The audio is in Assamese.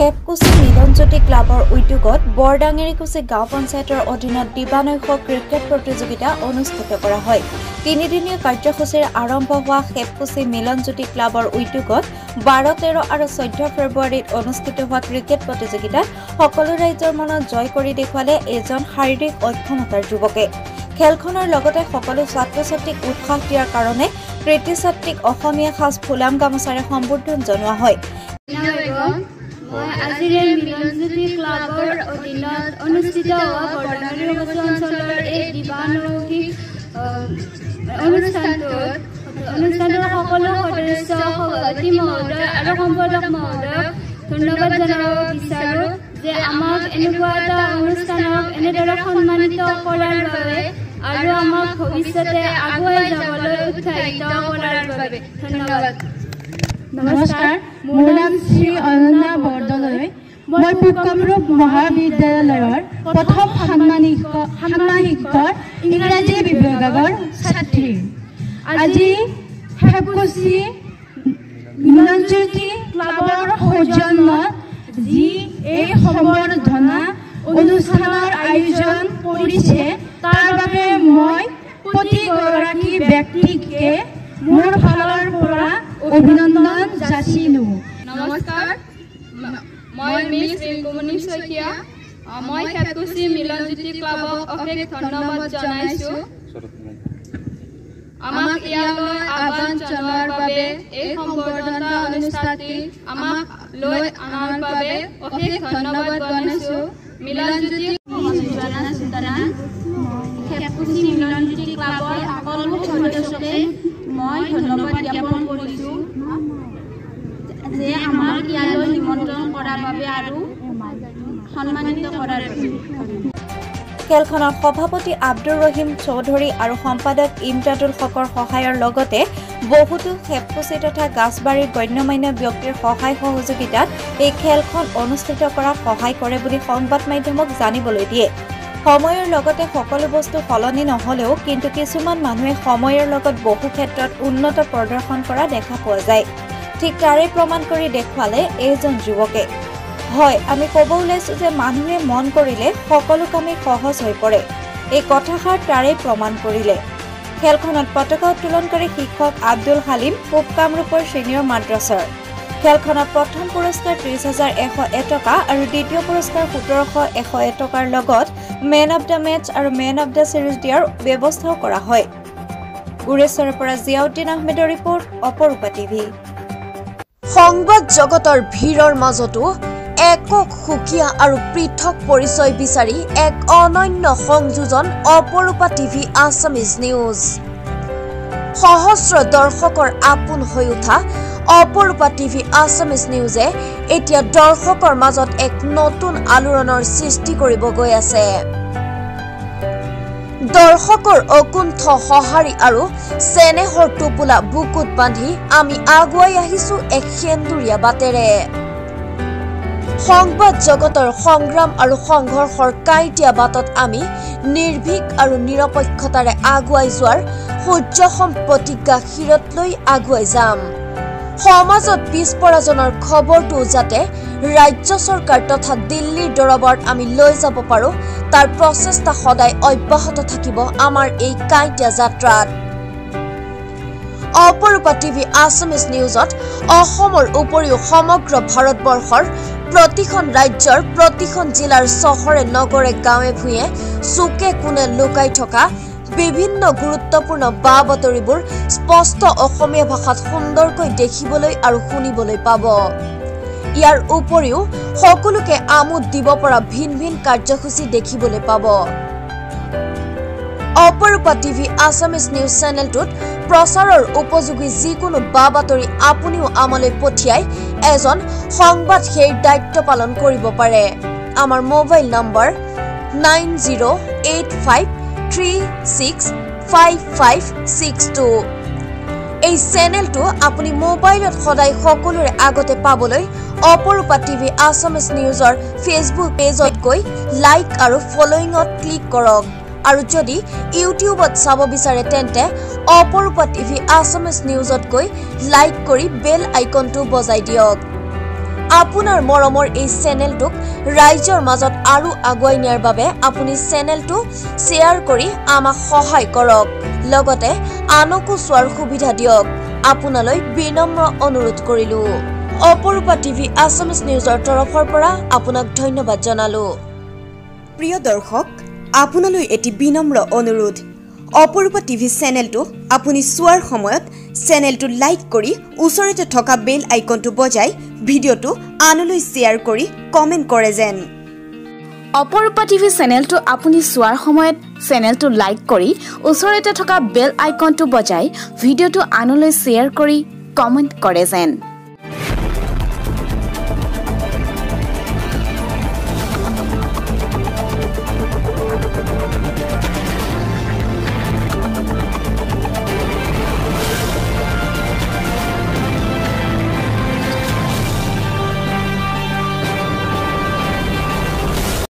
খেপকুচি মিলনজ্যোতি ক্লাবৰ উদ্যোগত বৰডাঙেৰীকুচি গাঁও পঞ্চায়তৰ অধীনত দিবানৈশ ক্ৰিকেট প্ৰতিযোগিতা অনুষ্ঠিত কৰা হয়। তিনিদিনীয়া কাৰ্যসূচীৰে আৰম্ভ হোৱা খেপকুচি মিলনজ্যোতি ক্লাবৰ উদ্যোগত বাৰ তেৰ আৰু চৈধ্য ফেব্ৰুৱাৰীত অনুষ্ঠিত হোৱা ক্ৰিকেট প্ৰতিযোগিতাত সকলো ৰাইজৰ মনত জয় কৰি দেখুৱালে এজন শাৰীৰিক অক্ষমতাৰ যুৱকে। খেলখনৰ লগতে সকলো ছাত্ৰ ছাত্ৰীক উৎসাহ দিয়াৰ কাৰণে কৃতি ছাত্ৰীক অসমীয়া সাজ ফুলাম গামোচাৰে সম্বোধন জনোৱা হয়। মই আজিৰে মিলনজ্যোতি ক্লাবৰ অধীনত অনুষ্ঠিত হোৱা বৰ্ণালী অঞ্চলৰ এই দিবানৌষিক অনুষ্ঠানটোত অনুষ্ঠানৰ সকলো সদস্য সভাপতি মহোদয় আৰু সম্পাদক মহোদয়ক ধন্যবাদ জনাব বিচাৰো যে আমাক এনেকুৱা এটা অনুষ্ঠানক এনেদৰে সন্মানিত কৰাৰ বাবে আৰু আমাক ভৱিষ্যতে আগুৱাই যাবলৈ উৎসাহিত কৰাৰ বাবে ধন্যবাদ। নমস্কাৰ মোৰ নাম শ্ৰী অনন্যা বৰদলৈ। মই পূব কামৰূপ মহাবিদ্যালয়ৰ প্ৰথম ষান্মাসিকৰ ইংৰাজী বিভাগৰ ছাত্ৰী। আজি হেপকুচি মিলনজ্যোতি ক্লাবৰ সৌজন্যত যি এই সম্বৰ্ধনা অনুষ্ঠানৰ আয়োজন কৰিছে তাৰ বাবে মই প্ৰতিগৰাকী ব্যক্তিকে মোৰ ফালৰ অভিনন্দন যাচিলো নমস্কাৰ। ম- মই মিছ ৰিংকুমণি শইকীয়া। অ, মই খেতকুচি মিলনজ্যোতি ক্লাবক অশেষ ধন্যবাদ জনাইছো। আমাক ইয়ালৈ আহ্বান জনোৱাৰ বাবে এই সম্বৰ্ধনা অনুষ্ঠানটি আমাক লৈ অনাৰ বাবে অশেষ ধন্যবাদ জনাইছো। মিলনজ্যোতি খেপুচি মিলনজ্যোতি ক্লাবৰ সকলো সদস্যকে মই ধন্যবাদ জ্ঞাপন কৰিছোঁ। যে আমাক ইয়ালৈ নিমন্ত্ৰণ কৰাৰ বাবে আৰু সন্মানিত কৰাৰ বাবে। খেলখনৰ সভাপতি আব্দুৰ ৰহিম চৌধুৰী আৰু সম্পাদক ইমদাদুল হকৰ সহায়ৰ লগতে বহুতো খেপকুচি তথা গাছবাৰীৰ গণ্যমান্য ব্যক্তিৰ সহায় সহযোগিতাত এই খেলখন অনুষ্ঠিত কৰাত সহায় কৰে বুলি সংবাদ মাধ্যমক জানিবলৈ দিয়ে। সময়ৰ লগতে সকলো বস্তু সলনি নহ'লেও কিন্তু কিছুমান মানুহে সময়ৰ লগত বহু ক্ষেত্ৰত উন্নত প্ৰদৰ্শন কৰা দেখা পোৱা যায়। ঠিক তাৰে প্ৰমাণ কৰি দেখুৱালে এইজন যুৱকে। হয় আমি ক'ব ওলাইছোঁ যে মানুহে মন কৰিলে সকলো কামেই সহজ হৈ পৰে। এই কথাষাৰ তাৰেই প্ৰমাণ কৰিলে। খেলখনত পতাকা উত্তোলনকাৰী শিক্ষক আব্দুল হালিম পূব কামৰূপৰ ছিনিয়ৰ মাদ্ৰাছাৰ। খেলখনত প্ৰথম পুৰস্কাৰ ত্ৰিছ হাজাৰ এশ এটকা আৰু দ্বিতীয় পুৰস্কাৰ সোতৰশ এশ এটকাৰ লগত মেন অৱ দ্য মেটছ আৰু মেন অৱ দ্য ছিৰিজ দিয়াৰ ব্যৱস্থাও কৰা হয়। গুৰেশ্বৰৰ পৰা জিয়াউদ্দিন আহমেদৰ ৰিপৰ্ট অপৰূপা টিভি। সংবাদ জগতৰ ভিৰৰ মাজতো একক সুকীয়া আৰু পৃথক পৰিচয় বিচাৰি এক অনন্য সংযোজন অপৰূপা টিভি আছামিজ নিউজ। সহস্ৰ দৰ্শকৰ আপোন হৈ উঠা অপৰূপা টিভি আছামিজ নিউজে এতিয়া দৰ্শকৰ মাজত এক নতুন আলোড়নৰ সৃষ্টি কৰিব গৈ আছে। দৰ্শকৰ অকুণ্ঠ সঁহাৰি আৰু চেনেহৰ টোপোলা বুকুত বান্ধি আমি আগুৱাই আহিছো এক সেন্দুৰীয়া বাটেৰে। সংবাদ জগতৰ সংগ্ৰাম আৰু সংঘৰ্ষৰ কাঁইটীয়া বাটত আমি নিৰ্ভীক আৰু নিৰপেক্ষতাৰে আগুৱাই যোৱাৰ সূৰ্যসম প্ৰতিজ্ঞা শিৰত লৈ আগুৱাই যাম। সমাজত পিছপৰাজনৰ খবৰটো যাতে ৰাজ্য চৰকাৰ তথা দিল্লীৰ দৰবাৰত আমি লৈ যাব পাৰোঁ তাৰ প্ৰচেষ্টা সদায় অব্যাহত থাকিব আমাৰ এই কাঁইটীয়া যাত্ৰাত। অপৰূপা টিভি আছামিজ নিউজত অসমৰ উপৰিও সমগ্ৰ ভাৰতবৰ্ষৰ প্ৰতিখন ৰাজ্যৰ প্ৰতিখন জিলাৰ চহৰে নগৰে গাঁৱে ভূঞে চুকে কোণে লুকাই থকা বিভিন্ন গুৰুত্বপূৰ্ণ বা বাতৰিবোৰ স্পষ্ট অসমীয়া ভাষাত সুন্দৰকৈ দেখিবলৈ আৰু শুনিবলৈ পাব। ইয়াৰ উপৰিও সকলোকে আমোদ দিব পৰা ভিন ভিন কাৰ্যসূচী দেখিবলৈ পাব। অপৰূপা টিভি আছামিজ নিউজ চেনেলটোত প্ৰচাৰৰ উপযোগী যিকোনো বা বাতৰি আপুনিও আমালৈ পঠিয়াই এজন সংবাদসেৱীৰ দায়িত্ব পালন কৰিব পাৰে। আমাৰ mobile number nine zero' eight five three six five five six two এই চেনেলটো আপুনি মোবাইলত সদায় সকলোৰে আগতে পাবলৈ অপৰূপা টিভি আছামিজ নিউজৰ ফেচবুক পেজত গৈ লাইক আৰু ফলয়িঙত ক্লিক কৰক। আৰু যদি ইউটিউবত চাব বিচাৰে তেন্তে অপৰূপা টিভি আছামিজ নিউজত গৈ লাইক কৰি বেল আইকনটো বজাই দিয়ক। আপোনাৰ মৰমৰ এই চেনেলটোক ৰাইজৰ মাজত আৰু আগুৱাই নিয়াৰ বাবে আপুনি চেনেলটো শ্বেয়াৰ কৰি আমাক সহায় কৰক। লগতে আনকো চোৱাৰ সুবিধা দিয়ক। আপোনালৈ বিনম্ৰ অনুৰোধ কৰিলো। অপৰূপা টিভি আছামিজ নিউজৰ তৰফৰ পৰা আপোনাক ধন্যবাদ জনালো। প্ৰিয় দৰ্শক আপোনালৈ এটি বিনম্ৰ অনুৰোধ। অপৰূপা টিভি চেনেলটো আপুনি চোৱাৰ সময়ত চেনেলটো লাইক কৰি ওচৰতে থকা বেল আইকনটো বজাই ভিডিঅ'টো আনলৈ শ্বেয়াৰ কৰি কমেণ্ট কৰে যেন। অপৰূপা টিভি চেনেলটো আপুনি চোৱাৰ সময়ত চেনেলটো লাইক কৰি ওচৰতে থকা বেল আইকনটো বজাই ভিডিঅ'টো আনলৈ শ্বেয়াৰ কৰি কমেণ্ট কৰে যেন।